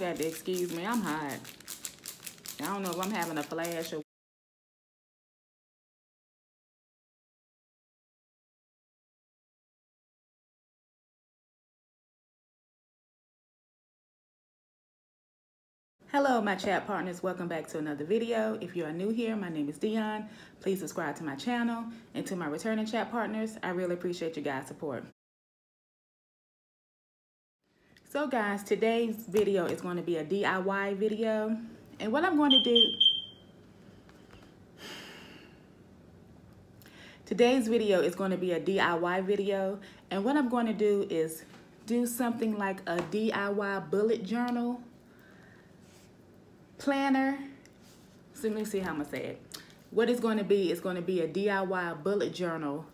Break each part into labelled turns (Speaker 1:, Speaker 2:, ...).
Speaker 1: Got to excuse me, I'm hot. I don't know if I'm having a flash or Hello, my chat partners. Welcome back to another video. If you are new here, my name is Dionne. Please subscribe to my channel. And to my returning chat partners, I really appreciate your guys' support. So guys, today's video is going to be a DIY video. And what I'm going to do... Today's video is going to be a DIY video. And what I'm going to do is do something like a DIY bullet journal planner. So let me see how I'm gonna say it. What it's gonna be is gonna be a DIY bullet journal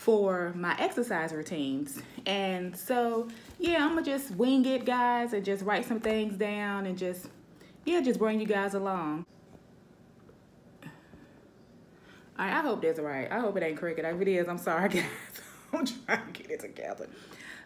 Speaker 1: for my exercise routines. And so, yeah, I'm gonna just wing it, guys, and just write some things down and just, yeah, just bring you guys along. All right, I hope that's right. I hope it ain't cricket. If it is, I'm sorry, guys. I'm trying to get it together.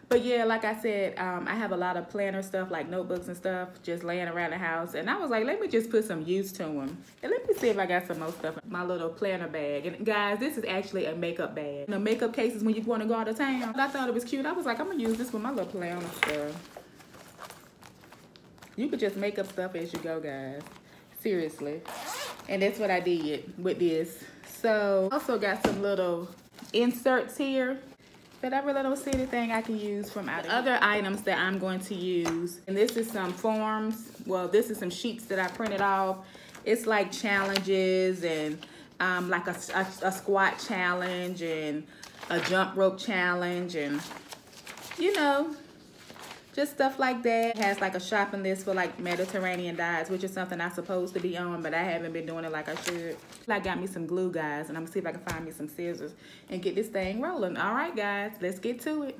Speaker 1: But yeah, like I said, um, I have a lot of planner stuff, like notebooks and stuff, just laying around the house. And I was like, let me just put some use to them. And let me see if I got some more stuff in my little planner bag. And guys, this is actually a makeup bag. The makeup cases when you want to go out of town. I thought it was cute. I was like, I'm going to use this with my little planner stuff. You could just make up stuff as you go, guys. Seriously. And that's what I did with this. So, also got some little inserts here but I really don't see anything I can use from out Other items that I'm going to use, and this is some forms. Well, this is some sheets that I printed off. It's like challenges and um, like a, a, a squat challenge and a jump rope challenge and, you know, just stuff like that. It has like a shopping list for like Mediterranean diets, which is something I'm supposed to be on, but I haven't been doing it like I should. I got me some glue, guys, and I'm gonna see if I can find me some scissors and get this thing rolling. All right, guys, let's get to it.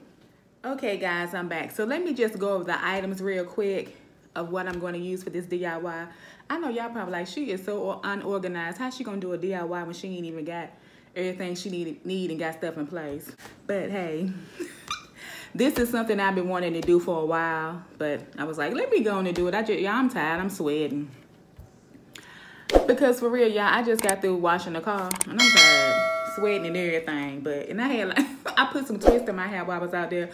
Speaker 1: Okay, guys, I'm back. So let me just go over the items real quick of what I'm gonna use for this DIY. I know y'all probably like, she is so unorganized. How's she gonna do a DIY when she ain't even got everything she need, need and got stuff in place? But hey. this is something I've been wanting to do for a while, but I was like, let me go on and do it. I just, yeah, I'm tired. I'm sweating. Because for real, y'all, I just got through washing the car, and I'm tired, sweating and everything. But and I had like, I put some twist in my hair while I was out there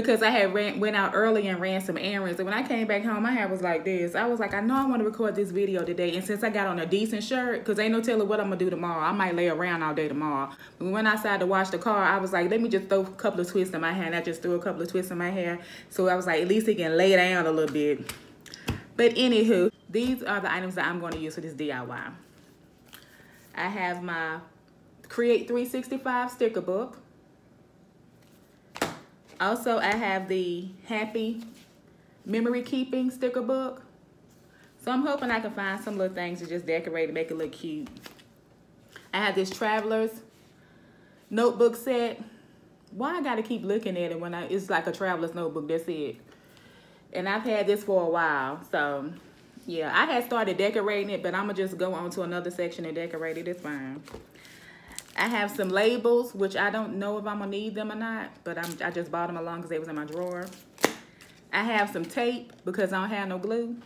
Speaker 1: because I had ran, went out early and ran some errands. And when I came back home, my hair was like this. I was like, I know I want to record this video today. And since I got on a decent shirt, because ain't no telling what I'm going to do tomorrow. I might lay around all day tomorrow. When we went outside to wash the car, I was like, let me just throw a couple of twists in my hair. And I just threw a couple of twists in my hair. So I was like, at least it can lay down a little bit. But anywho, these are the items that I'm going to use for this DIY. I have my Create 365 sticker book. Also, I have the Happy Memory Keeping sticker book. So I'm hoping I can find some little things to just decorate and make it look cute. I have this Traveler's notebook set. Why I gotta keep looking at it when I, it's like a Traveler's notebook, that's it. And I've had this for a while, so yeah. I had started decorating it, but I'm gonna just go on to another section and decorate it, it's fine. I have some labels, which I don't know if I'm gonna need them or not, but I'm, I just bought them along because they was in my drawer. I have some tape because I don't have no glue.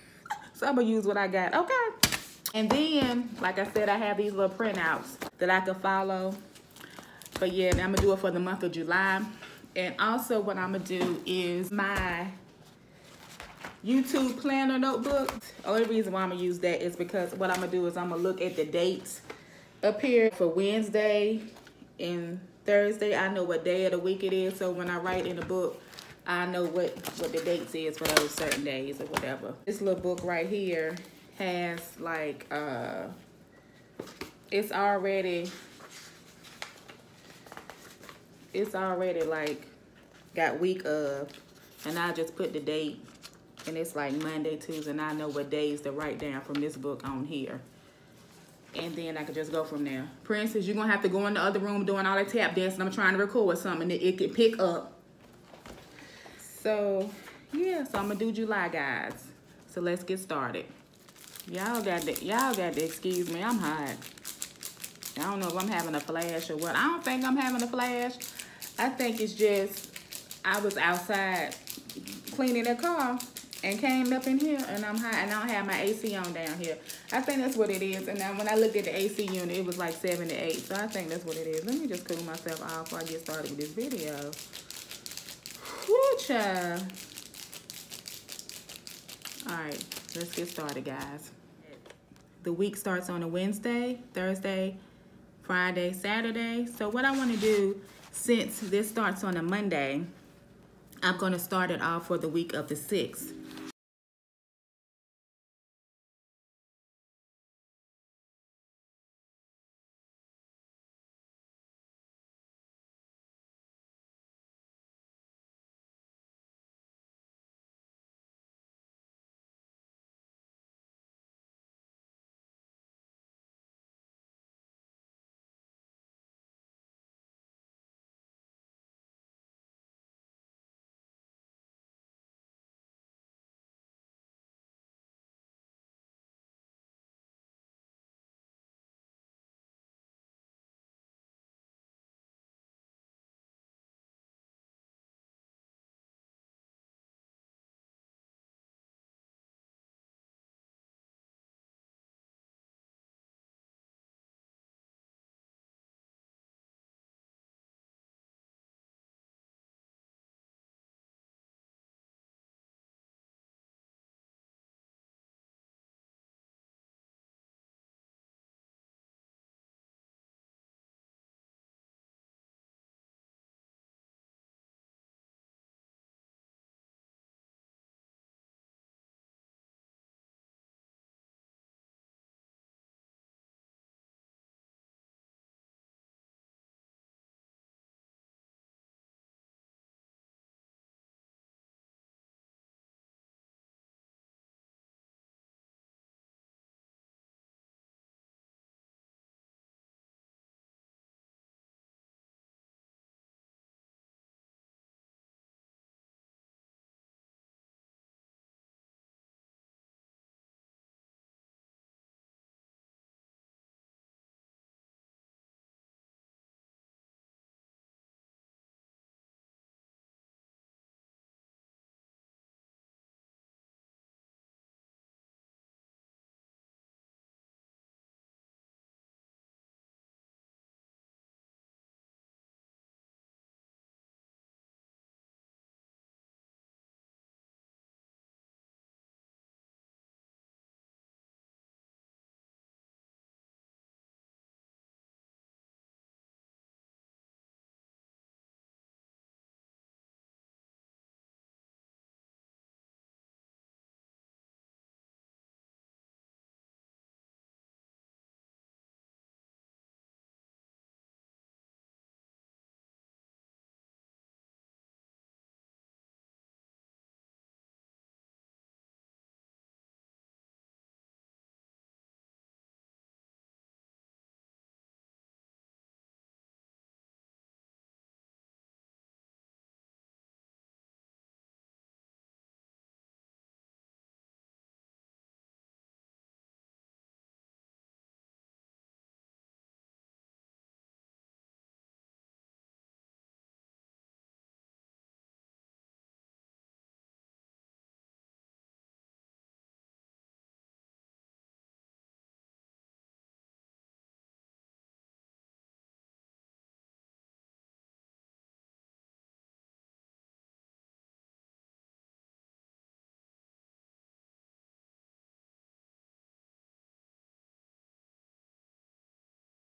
Speaker 1: so I'm gonna use what I got, okay. And then, like I said, I have these little printouts that I can follow. But yeah, I'm gonna do it for the month of July. And also what I'm gonna do is my YouTube planner notebook. Only reason why I'm gonna use that is because what I'm gonna do is I'm gonna look at the dates up here for Wednesday and Thursday. I know what day of the week it is. So when I write in the book, I know what, what the dates is for those certain days or whatever. This little book right here has like, uh, it's already, it's already like got week of, and I just put the date and it's like Monday, Tuesday, and I know what days to write down from this book on here and then I could just go from there. Princess, you're gonna have to go in the other room doing all that tap dancing. I'm trying to record something that it can pick up. So, yeah, so I'm gonna do July, guys. So let's get started. Y'all got to, y'all got to excuse me, I'm hot. I don't know if I'm having a flash or what. I don't think I'm having a flash. I think it's just, I was outside cleaning the car and came up in here and I'm high and I don't have my AC on down here. I think that's what it is. And now when I looked at the AC unit, it was like 78. So I think that's what it is. Let me just cool myself off before I get started with this video. Woo. All right, let's get started, guys. The week starts on a Wednesday, Thursday, Friday, Saturday. So what I want to do, since this starts on a Monday, I'm going to start it off for the week of the 6th.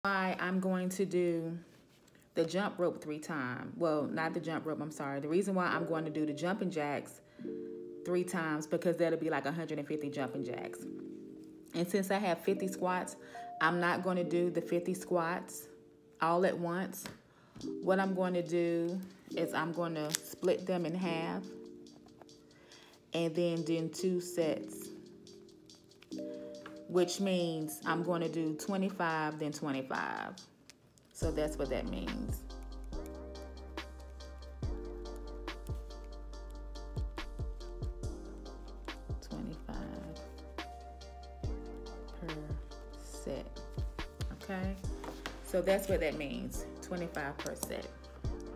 Speaker 1: Why I'm going to do the jump rope three times. Well, not the jump rope, I'm sorry. The reason why I'm going to do the jumping jacks three times because that'll be like 150 jumping jacks. And since I have 50 squats, I'm not going to do the 50 squats all at once. What I'm going to do is I'm going to split them in half and then do two sets which means I'm going to do 25, then 25. So that's what that means. Twenty-five per set. Okay, so that's what that means. Twenty-five per set.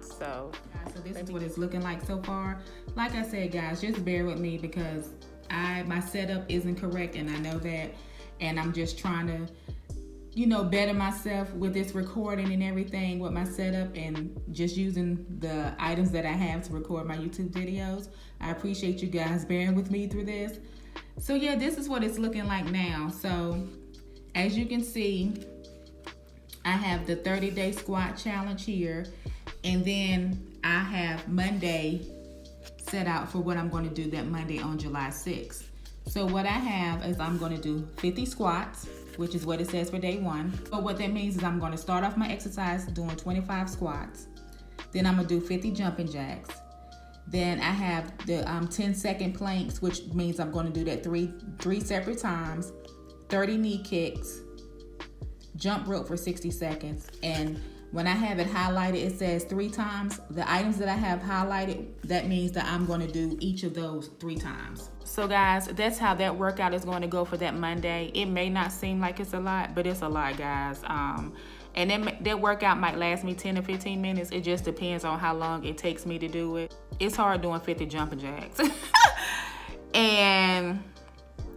Speaker 1: So, so this is what it's looking like so far. Like I said, guys, just bear with me because I my setup isn't correct and I know that and I'm just trying to you know better myself with this recording and everything with my setup and just using the items that I have to record my YouTube videos. I appreciate you guys bearing with me through this. So yeah, this is what it's looking like now. So as you can see, I have the 30 day squat challenge here and then I have Monday set out for what I'm going to do that Monday on July 6th. So what I have is I'm going to do 50 squats, which is what it says for day one. But what that means is I'm going to start off my exercise doing 25 squats. Then I'm going to do 50 jumping jacks. Then I have the um, 10 second planks, which means I'm going to do that three three separate times. 30 knee kicks, jump rope for 60 seconds, and when I have it highlighted, it says three times. The items that I have highlighted, that means that I'm going to do each of those three times. So guys, that's how that workout is going to go for that Monday. It may not seem like it's a lot, but it's a lot, guys. Um, and then that workout might last me 10 to 15 minutes. It just depends on how long it takes me to do it. It's hard doing 50 jumping jacks. and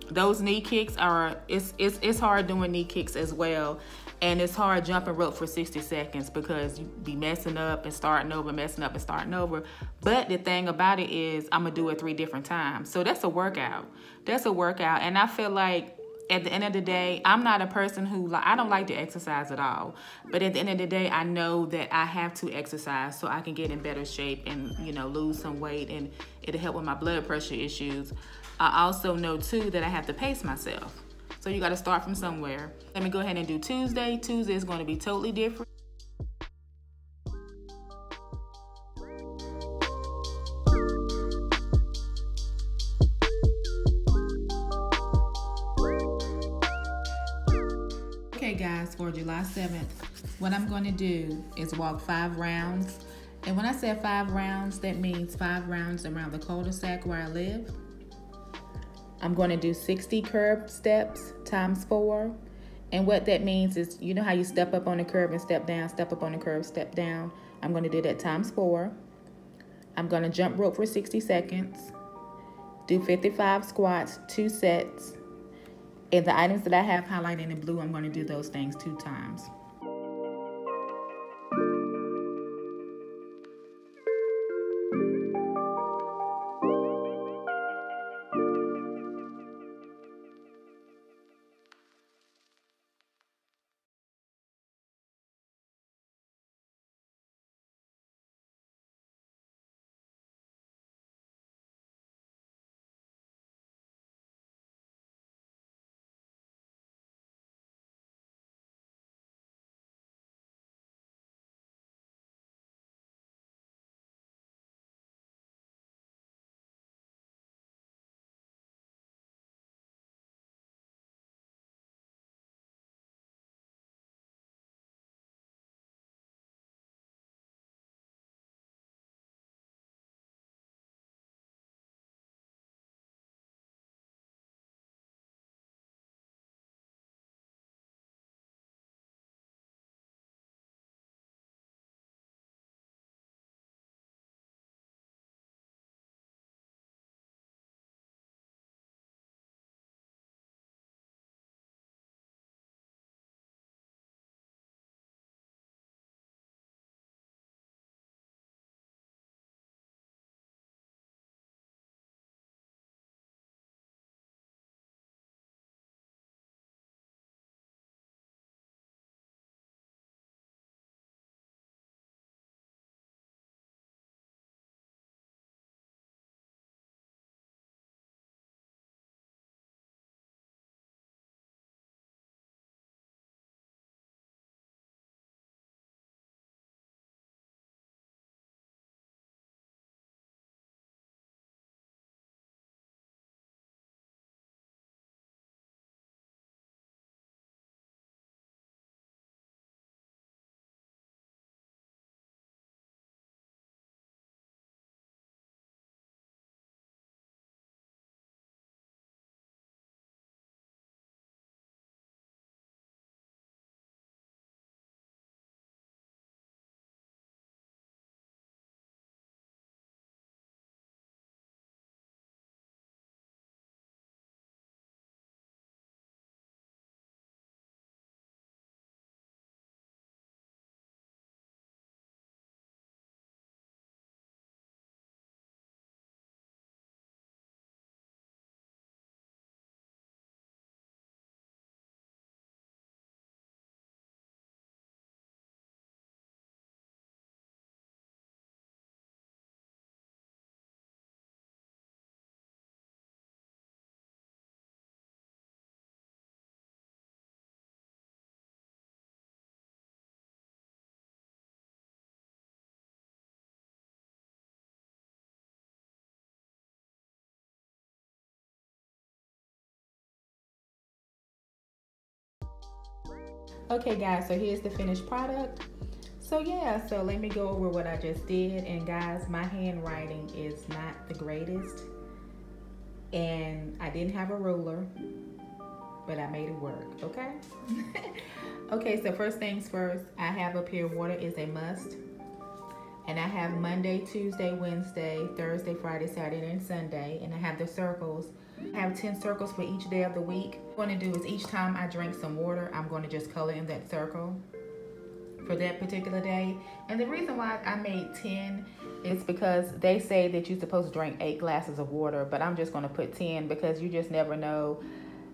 Speaker 1: those knee kicks are, it's, it's, it's hard doing knee kicks as well and it's hard jumping rope for 60 seconds because you be messing up and starting over, messing up and starting over. But the thing about it is I'm gonna do it three different times. So that's a workout. That's a workout. And I feel like at the end of the day, I'm not a person who I don't like to exercise at all. But at the end of the day, I know that I have to exercise so I can get in better shape and you know lose some weight and it'll help with my blood pressure issues. I also know too that I have to pace myself. So you got to start from somewhere. Let me go ahead and do Tuesday. Tuesday is going to be totally different. Okay guys, for July 7th, what I'm going to do is walk five rounds. And when I say five rounds, that means five rounds around the cul-de-sac where I live. I'm going to do 60 curb steps times four. And what that means is, you know how you step up on the curb and step down, step up on the curb, step down. I'm going to do that times four. I'm going to jump rope for 60 seconds. Do 55 squats, two sets. And the items that I have highlighted in blue, I'm going to do those things two times. Okay guys, so here's the finished product. So yeah, so let me go over what I just did. And guys, my handwriting is not the greatest. And I didn't have a ruler, but I made it work, okay? okay, so first things first, I have up here water is a must. And I have Monday, Tuesday, Wednesday, Thursday, Friday, Saturday, and Sunday. And I have the circles. I have 10 circles for each day of the week. What I'm gonna do is each time I drink some water, I'm gonna just color in that circle for that particular day. And the reason why I made 10 is because they say that you're supposed to drink eight glasses of water, but I'm just gonna put 10 because you just never know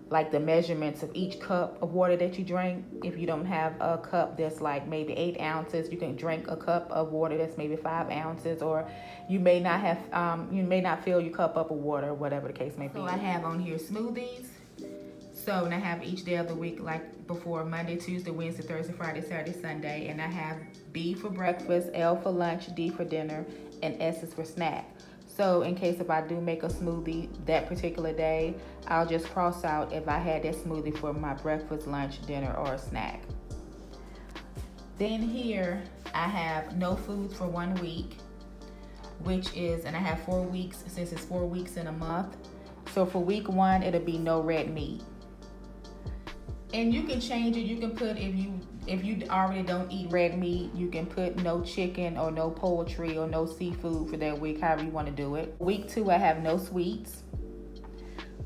Speaker 1: like the measurements of each cup of water that you drink. If you don't have a cup that's like maybe eight ounces, you can drink a cup of water that's maybe five ounces, or you may not have, um, you may not fill your cup up with water, whatever the case may be. So I have on here smoothies. So, and I have each day of the week, like before Monday, Tuesday, Wednesday, Thursday, Friday, Saturday, Sunday. And I have B for breakfast, L for lunch, D for dinner, and S is for snack. So in case if I do make a smoothie that particular day, I'll just cross out if I had that smoothie for my breakfast, lunch, dinner, or a snack. Then here I have no food for one week, which is, and I have four weeks since it's four weeks in a month. So for week one, it'll be no red meat. And you can change it. You can put if you if you already don't eat red meat, you can put no chicken or no poultry or no seafood for that week, however you want to do it. Week two, I have no sweets.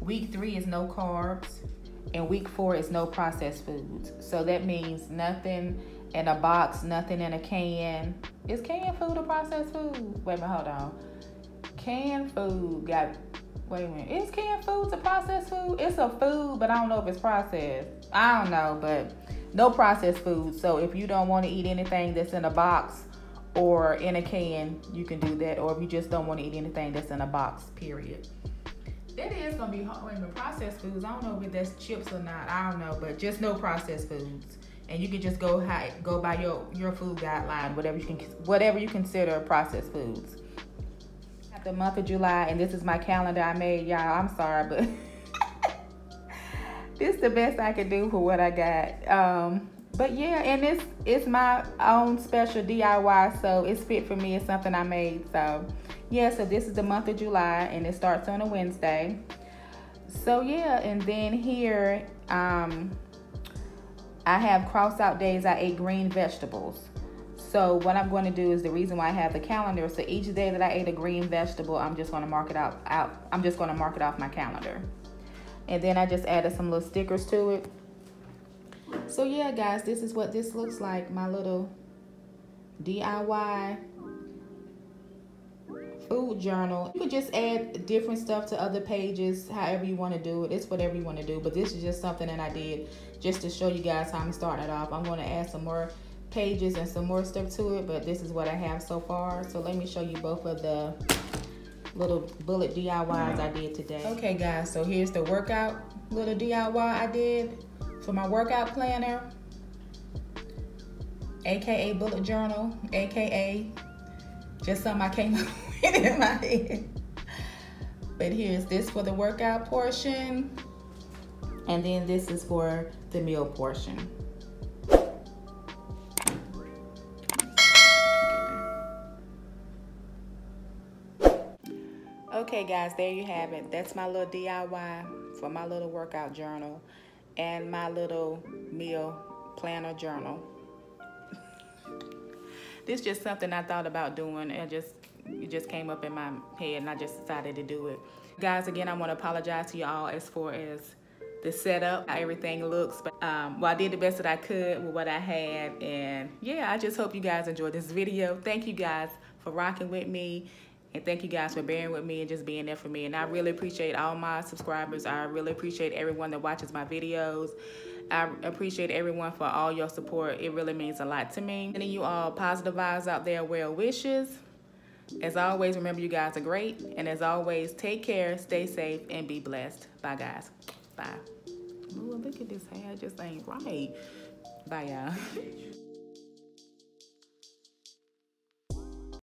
Speaker 1: Week three is no carbs. And week four is no processed foods. So that means nothing in a box, nothing in a can. Is canned food a processed food? Wait a minute, hold on. Canned food got Wait a minute. Is canned foods a processed food? It's a food, but I don't know if it's processed. I don't know, but no processed food. So if you don't want to eat anything that's in a box or in a can, you can do that. Or if you just don't want to eat anything that's in a box, period. That is gonna be hard. Wait processed foods. I don't know if that's chips or not. I don't know, but just no processed foods. And you can just go high, go by your your food guideline, whatever you can, whatever you consider processed foods At the month of July, and this is my calendar I made, y'all. I'm sorry, but this is the best I can do for what I got. Um, but yeah, and it's it's my own special DIY, so it's fit for me. It's something I made. So yeah, so this is the month of July, and it starts on a Wednesday. So yeah, and then here, um, I have cross out days. I ate green vegetables. So what I'm going to do is the reason why I have the calendar. So each day that I ate a green vegetable, I'm just going to mark it out. out I'm just going to mark it off my calendar. And then I just added some little stickers to it. So yeah, guys, this is what this looks like. My little DIY food journal. You could just add different stuff to other pages, however you want to do it. It's whatever you want to do. But this is just something that I did just to show you guys how I'm starting it off. I'm going to add some more pages and some more stuff to it, but this is what I have so far. So let me show you both of the little bullet DIYs I did today. Okay guys, so here's the workout little DIY I did for my workout planner, AKA bullet journal, AKA just something I came up with in my head. But here's this for the workout portion, and then this is for the meal portion. Okay guys, there you have it. That's my little DIY for my little workout journal and my little meal planner journal. this is just something I thought about doing and just it just came up in my head and I just decided to do it. Guys, again, I want to apologize to y'all as far as the setup, how everything looks. But um, well, I did the best that I could with what I had. And yeah, I just hope you guys enjoyed this video. Thank you guys for rocking with me and thank you guys for bearing with me and just being there for me. And I really appreciate all my subscribers. I really appreciate everyone that watches my videos. I appreciate everyone for all your support. It really means a lot to me. Sending you all positive vibes out there, well wishes. As always, remember you guys are great. And as always, take care, stay safe, and be blessed. Bye, guys. Bye. Ooh, look at this hair. just ain't right. Bye, y'all.